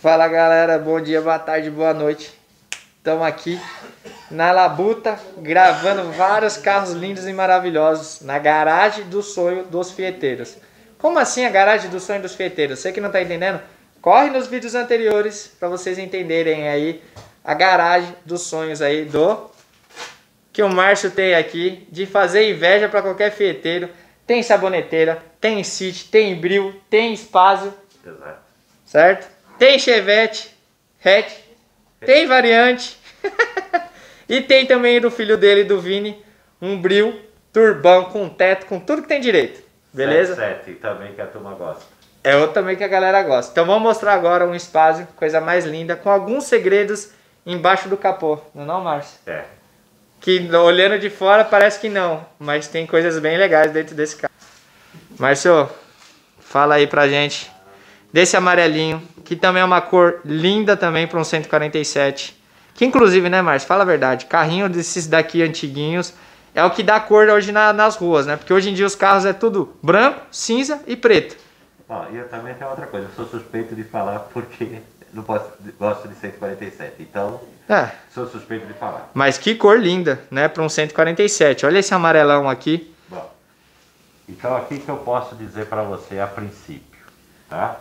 Fala galera, bom dia, boa tarde, boa noite. Estamos aqui na Labuta gravando vários carros lindos e maravilhosos na garagem do sonho dos fieteiros. Como assim a garagem do sonho dos fieteiros? Você que não está entendendo? Corre nos vídeos anteriores para vocês entenderem aí a garagem dos sonhos aí do que o Márcio tem aqui de fazer inveja para qualquer fieteiro. Tem saboneteira, tem City, tem Bril, tem espaço, Exato. certo? Tem Chevette, hatch, tem variante. e tem também do filho dele, do Vini, um Bril, turbão, com teto, com tudo que tem direito. Beleza? 7 também que a turma gosta. É outro também que a galera gosta. Então vamos mostrar agora um espaço, coisa mais linda, com alguns segredos embaixo do capô. Não é não, Márcio? É. Que olhando de fora parece que não, mas tem coisas bem legais dentro desse carro. Márcio, fala aí pra gente desse amarelinho, que também é uma cor linda também para um 147. Que inclusive, né, Márcio, fala a verdade, carrinho desses daqui antiguinhos é o que dá cor hoje na- nas ruas, né? Porque hoje em dia os carros é tudo branco, cinza e preto. Ó, e eu também tenho outra coisa, eu sou suspeito de falar porque não posso, gosto de 147. Então, É, sou suspeito de falar. mas que cor linda, né, para um 147. Olha esse amarelão aqui. Bom, então aqui que eu posso dizer para você a princípio, tá?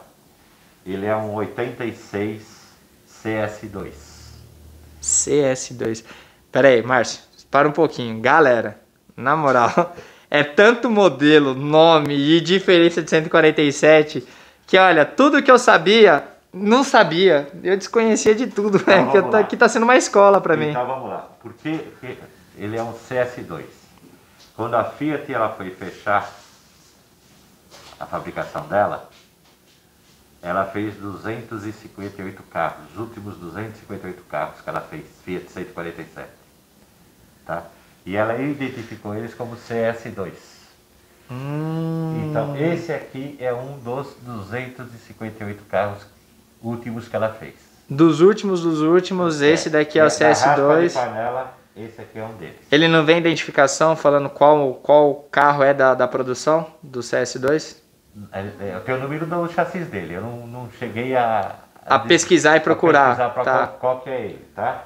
Ele é um 86 CS2. CS2. Pera aí, Márcio, para um pouquinho. Galera, na moral, é tanto modelo, nome e diferença de 147 que, olha, tudo que eu sabia, não sabia. Eu desconhecia de tudo, velho. vamos que aqui tá sendo uma escola pra mim. Então vamos lá. Por que ele é um CS2? Quando a Fiat ela foi fechar a fabricação dela, ela fez 258 carros, os últimos 258 carros que ela fez, Fiat 147. Tá? E ela identificou eles como CS2. Hum, Então, esse aqui é um dos 258 carros últimos que ela fez. dos últimos dos últimos, esse daqui é o raspa de CS2. panela, esse aqui é um deles. Ele não vem identificação falando qual, qual carro é da, da produção do CS2? É, é, Eu tenho o número do chassi dele, eu não, não cheguei a... A pesquisar e a procurar, pesquisar pra tá. qual, qual que é ele, tá?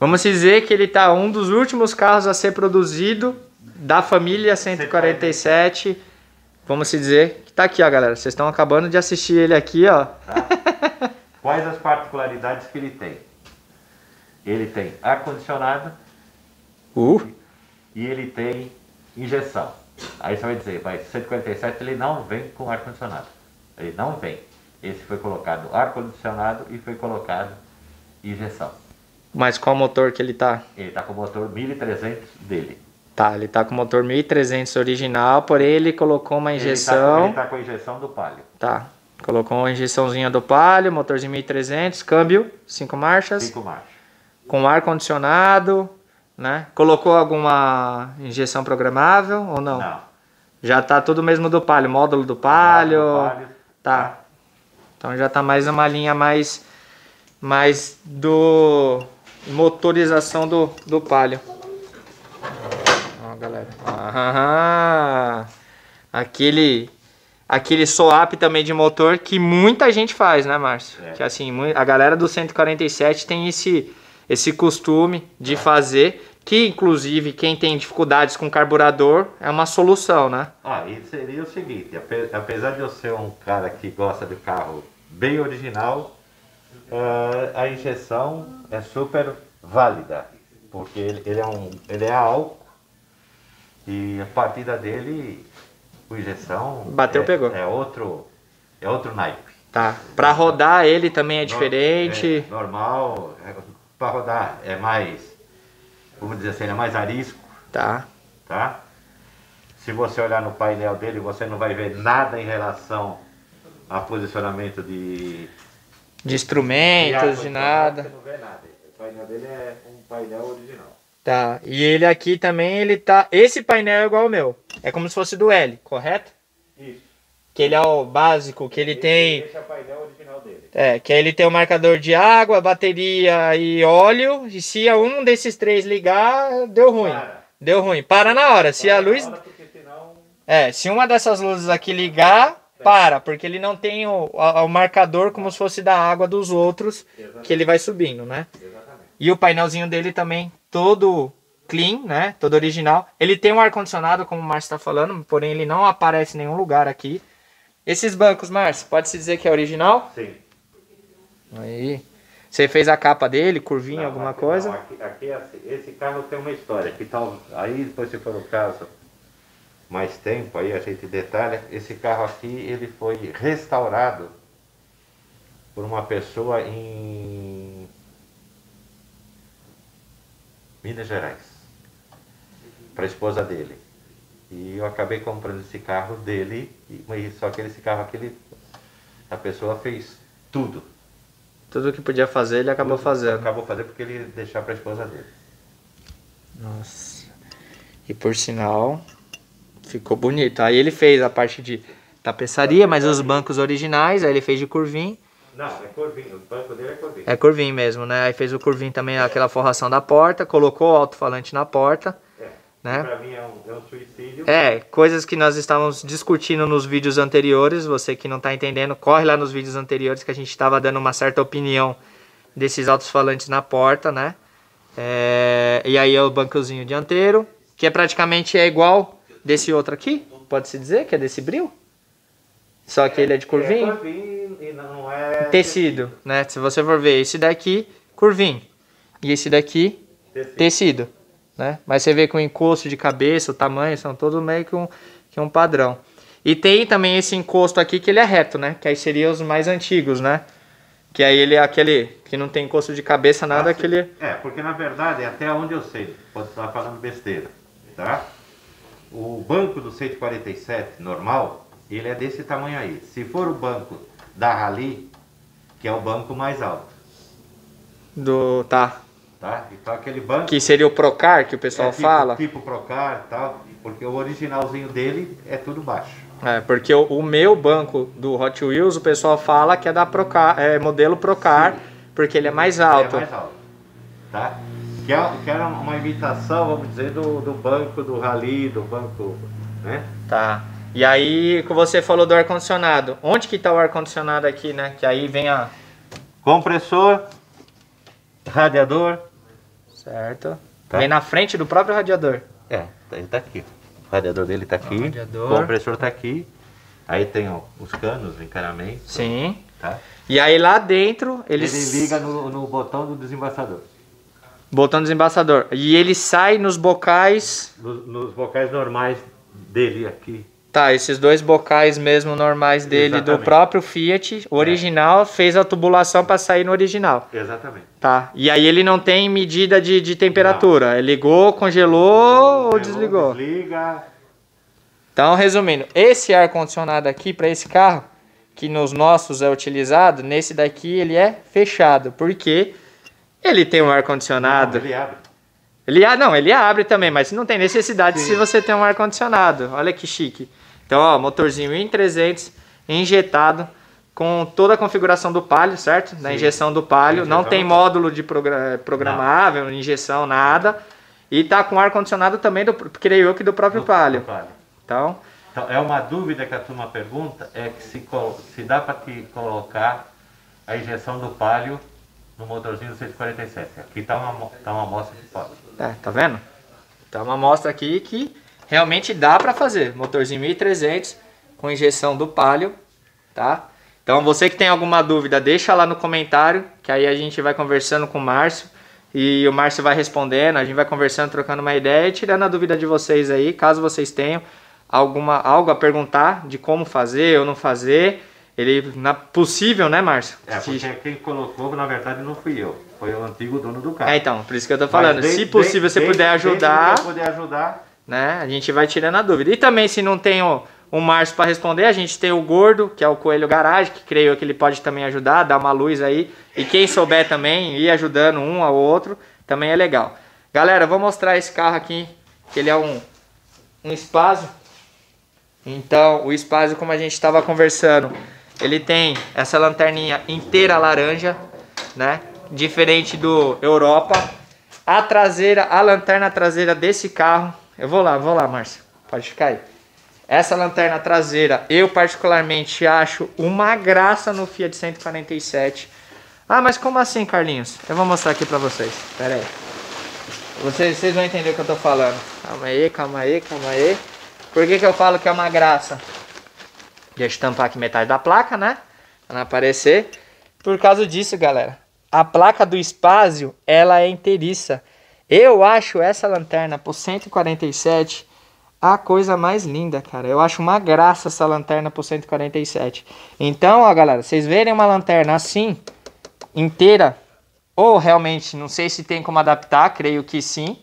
Vamos dizer que ele tá um dos últimos carros a ser produzido da família 147. Vamos se dizer que tá aqui, ó, galera. Vocês estão acabando de assistir ele aqui, ó. tá? Quais as particularidades que ele tem? Ele tem ar-condicionado Uh, e ele tem injeção. Aí você vai dizer, vai, 147 ele não vem com ar-condicionado. Ele não vem. Esse foi colocado ar-condicionado e foi colocado injeção. mas qual motor que ele tá? Ele está com o motor 1300 dele. Tá, ele tá com o motor 1300 original, porém ele colocou uma Ele injeção. está com a injeção do palio. Tá. Colocou uma injeçãozinha do Palio, motorzinho 1300, câmbio, 5 marchas, Cinco marchas. com ar condicionado, né? Colocou alguma injeção programável ou não? Não. Já tá tudo mesmo do Palio, módulo do Palio. Do Palio, Tá. Então já tá mais uma linha mais mais do motorização do, do Palio. Ó, galera. Ah, aquele aquele swap também de motor que muita gente faz, né, Márcio? É. Que assim, a galera do 147 tem esse esse costume de fazer, que inclusive quem tem dificuldades com carburador é uma solução, né? Ah, e seria o seguinte, ape- apesar de eu ser um cara que gosta de carro bem original, ah, a injeção é super válida, porque ele, é um, ele é álcool e a partida dele, com injeção, Bateu, é, pegou. É outro, é outro naipe. Tá. Pra rodar ele também é diferente. É, normal, para rodar é mais, vamos dizer assim, é mais arisco. Tá. tá? Se você olhar no painel dele, você não vai ver nada em relação a posicionamento de De instrumentos, de ar-condicionado, nada. Você não vê nada. O painel dele é um painel original. Tá. E ele aqui também, ele tá. Esse painel é igual ao meu. É como se fosse do L, correto? Isso. Que ele é o básico, que ele tem. Esse é o painel original. É, que aí ele tem o marcador de água, bateria e óleo. E se um desses três ligar, deu ruim. Para. Deu ruim. Para na hora. Se a Para na luz. hora, senão- É, se uma dessas luzes aqui ligar, para, porque ele não tem o, o, o marcador como se fosse da água dos outros, Exatamente. que ele vai subindo, né? Exatamente. E o painelzinho dele também todo clean, né? Todo original. Ele tem um ar-condicionado, como o Márcio está falando, porém ele não aparece em nenhum lugar aqui. Esses bancos, Márcio, pode-se dizer que é original? Sim. Aí. Você fez a capa dele, curvinha, não, alguma aqui, coisa? Não, aqui, aqui, assim, esse carro tem uma história. Que tal, aí depois se for o caso, mais tempo, aí a gente detalha. Esse carro aqui, ele foi restaurado por uma pessoa em Minas Gerais, para a esposa dele. E eu acabei comprando esse carro dele, só que esse carro aqui, ele, a pessoa fez tudo tudo que podia fazer, ele acabou fazendo. Acabou fazendo porque ele deixou para a esposa dele. Nossa. E por sinal, ficou bonito. Aí ele fez a parte de tapeçaria, mas os bancos originais, aí ele fez de curvinho. Não, é curvinho, o banco dele é curvinho. É curvinho mesmo, né? Aí fez o curvinho também, aquela forração da porta, colocou o alto-falante na porta. Né? Pra mim é um, é um suicídio. É, coisas que nós estávamos discutindo nos vídeos anteriores. Você que não está entendendo, corre lá nos vídeos anteriores que a gente estava dando uma certa opinião desses altos-falantes na porta, né? É, e aí é o bancozinho dianteiro, que é praticamente é igual desse outro aqui, pode-se dizer que é desse bril? Só que é, ele é de curvinho? É curvinho e não é... Tecido, né? Se você for ver, esse daqui, curvinho. E esse daqui, tecido. tecido né? Mas você vê que o encosto de cabeça, o tamanho, são todos meio que um, que um padrão. E tem também esse encosto aqui que ele é reto, né? Que aí seria os mais antigos, né? Que aí ele é aquele que não tem encosto de cabeça, nada, ah, aquele... É, porque na verdade, até onde eu sei, pode estar falando besteira, tá? O banco do 147 normal, ele é desse tamanho aí. Se for o banco da Rally, que é o banco mais alto. Do... tá. Tá? Então aquele banco... Que seria o Procar que o pessoal é tipo, fala? Tipo Procar e tal, porque o originalzinho dele é tudo baixo. É, porque o, o, meu banco do Hot Wheels, o pessoal fala que é da Procar, é modelo Procar, Sim. porque ele é mais alto. é mais alto, tá? Que, é, que era uma imitação, vamos dizer, do, do banco do Rally, do banco, né? Tá. E aí, que você falou do ar-condicionado. Onde que tá o ar-condicionado aqui, né? Que aí vem a... Compressor, radiador, Certo. Tá. Vem na frente do próprio radiador. É, ele tá aqui. O radiador dele tá aqui. O, radiador. o compressor tá aqui. Aí tem ó, os canos, encanamento. Sim. Tá? E aí lá dentro eles... Ele liga no, no botão do desembaçador. Botão do desembaçador. E ele sai nos bocais... Nos, nos bocais normais dele aqui. Tá, esses dois bocais mesmo normais dele Exatamente. do próprio Fiat, original, é. fez a tubulação para sair no original. Exatamente. Tá. E aí ele não tem medida de, de temperatura. Não. Ligou, congelou ou desligou? Desliga. Então, resumindo, esse ar condicionado aqui para esse carro, que nos nossos é utilizado, nesse daqui ele é fechado, porque ele tem um ar condicionado. Ele abre. Ele, não, ele abre também, mas não tem necessidade Sim. se você tem um ar condicionado. Olha que chique. Então, ó, motorzinho 1300 injetado com toda a configuração do Palio, certo? Da injeção do Palio. Não tem módulo de programável, não. injeção, nada. E tá com ar condicionado também, do, creio eu, que do próprio do, Palio. Do Palio. Então, então, é uma dúvida que a turma pergunta, é que se, se dá para te colocar a injeção do Palio no motorzinho do 147. Aqui tá uma, tá uma amostra que pode. É, tá vendo? Tá uma amostra aqui que realmente dá para fazer. Motorzinho 1300 com injeção do Palio, tá? Então você que tem alguma dúvida, deixa lá no comentário, que aí a gente vai conversando com o Márcio e o Márcio vai respondendo, a gente vai conversando, trocando uma ideia e tirando a dúvida de vocês aí, caso vocês tenham alguma algo a perguntar de como fazer ou não fazer. Ele na possível, né, Márcio? É, porque quem colocou, na verdade, não fui eu. Foi o antigo dono do carro. É, então, por isso que eu tô falando. Desde, se possível, desde, você puder ajudar. Se puder ajudar, né? A gente vai tirando a dúvida. E também, se não tem o, o Márcio para responder, a gente tem o Gordo, que é o Coelho Garage, que creio que ele pode também ajudar, dar uma luz aí. E quem souber também, ir ajudando um ao outro, também é legal. Galera, vou mostrar esse carro aqui, que ele é um, um Spazio. Então, o Spazio, como a gente estava conversando, ele tem essa lanterninha inteira laranja, né? Diferente do Europa. A traseira, a lanterna traseira desse carro eu vou lá, vou lá, Márcio. Pode ficar aí. Essa lanterna traseira, eu particularmente acho uma graça no Fiat 147. Ah, mas como assim, Carlinhos? Eu vou mostrar aqui pra vocês. Pera aí. Vocês, vocês vão entender o que eu tô falando. Calma aí, calma aí, calma aí. Por que, que eu falo que é uma graça? Deixa eu tampar aqui metade da placa, né? Pra não aparecer. Por causa disso, galera. A placa do Spazio, ela é inteiriça. Eu acho essa lanterna por 147 a coisa mais linda, cara. Eu acho uma graça essa lanterna por 147. Então, ó, galera, vocês verem uma lanterna assim, inteira, ou realmente, não sei se tem como adaptar, creio que sim.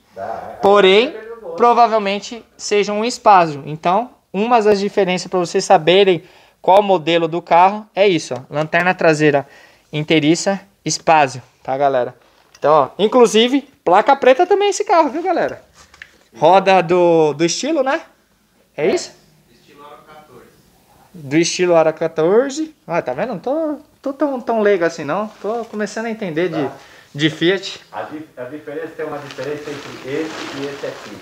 Porém, provavelmente seja um espaço. Então, uma das diferenças para vocês saberem qual modelo do carro é isso, ó. Lanterna traseira inteiriça, espaço, tá, galera? Então, ó, inclusive, placa preta também esse carro, viu, galera? Roda do, do estilo, né? É isso? Estilo Aro 14. Do estilo Aro 14. Ah, tá vendo? Não tô, tô tão, tão leigo assim, não. Tô começando a entender tá. de, de Fiat. A, a diferença tem uma diferença entre esse e esse aqui.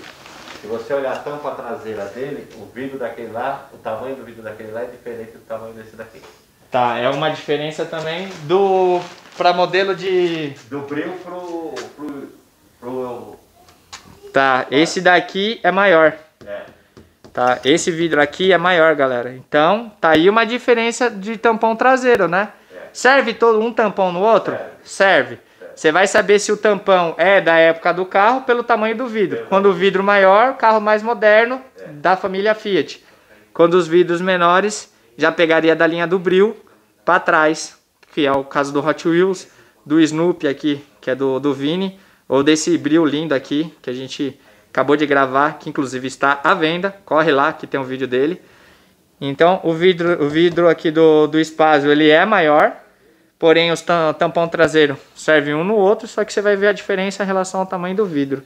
Se você olhar a tampa traseira dele, o vidro daquele lá, o tamanho do vidro daquele lá é diferente do tamanho desse daqui. Tá, é uma diferença também do para modelo de do bril pro, pro, pro Tá, esse daqui é maior. É. Tá, esse vidro aqui é maior, galera. Então, tá aí uma diferença de tampão traseiro, né? É. Serve todo um tampão no outro? Serve. Você vai saber se o tampão é da época do carro pelo tamanho do vidro. Quando o vidro maior, carro mais moderno é. da família Fiat. Quando os vidros menores, já pegaria da linha do Bril para trás, que é o caso do Hot Wheels, do Snoopy aqui, que é do, do Vini, ou desse Bril lindo aqui, que a gente acabou de gravar, que inclusive está à venda. Corre lá, que tem um vídeo dele. Então, o vidro, o vidro aqui do, do espaço, ele é maior, porém os tampão traseiro servem um no outro, só que você vai ver a diferença em relação ao tamanho do vidro.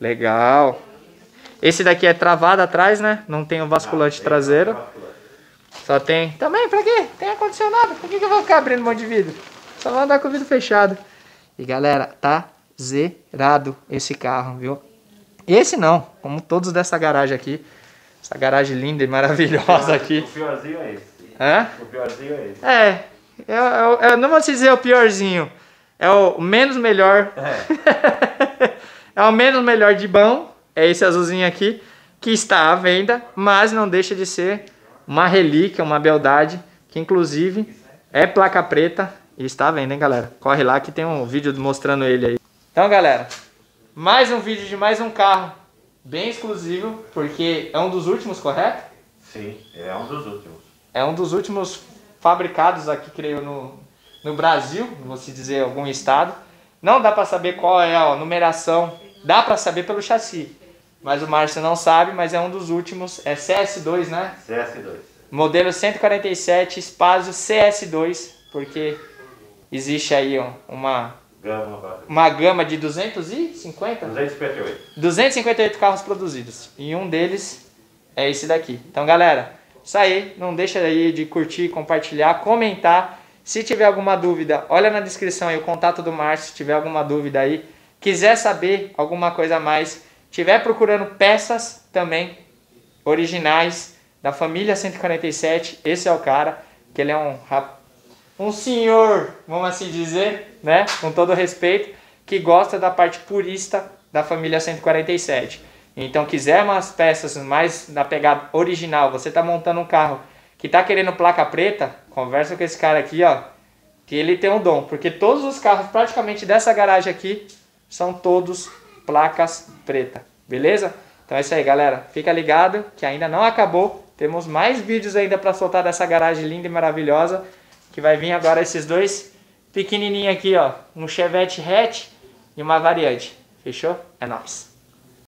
Legal. Esse daqui é travado atrás, né? Não tem o basculante traseiro. Só tem... Também, pra quê? Tem ar-condicionado. Por que, que eu vou ficar abrindo um monte de vidro? Só vou andar com o vidro fechado. E galera, tá zerado esse carro, viu? Esse não, como todos dessa garagem aqui. Essa garagem linda e maravilhosa aqui. O piorzinho é esse. Hã? O piorzinho é esse. É, eu, eu, eu não vou dizer o piorzinho. É o menos melhor. É. é o menos melhor de bom. É esse azulzinho aqui. Que está à venda. Mas não deixa de ser uma relíquia, uma beldade. Que inclusive é placa preta. E está à venda, hein, galera? Corre lá que tem um vídeo mostrando ele aí. Então, galera. Mais um vídeo de mais um carro. Bem exclusivo. Porque é um dos últimos, correto? Sim, é um dos últimos. É um dos últimos fabricados aqui, creio, no, no Brasil, vou se dizer algum estado. Não dá para saber qual é a numeração, dá para saber pelo chassi. Mas o Márcio não sabe, mas é um dos últimos, é CS2, né? CS2. Modelo 147, espaço CS2, porque existe aí uma gama, uma gama de 250? 258. 258 carros produzidos. E um deles é esse daqui. Então, galera, isso aí, não deixa aí de curtir, compartilhar, comentar. Se tiver alguma dúvida, olha na descrição aí o contato do Márcio, se tiver alguma dúvida aí. Quiser saber alguma coisa a mais, tiver procurando peças também originais da família 147, esse é o cara, que ele é um um senhor, vamos assim dizer, né, com todo respeito, que gosta da parte purista da família 147. Então, quiser umas peças mais na pegada original, você está montando um carro que está querendo placa preta, conversa com esse cara aqui, ó, que ele tem um dom, porque todos os carros praticamente dessa garagem aqui são todos placas preta, beleza? Então é isso aí, galera. Fica ligado que ainda não acabou. Temos mais vídeos ainda para soltar dessa garagem linda e maravilhosa, que vai vir agora esses dois pequenininhos aqui, ó, um Chevette hatch e uma variante. Fechou? É nóis.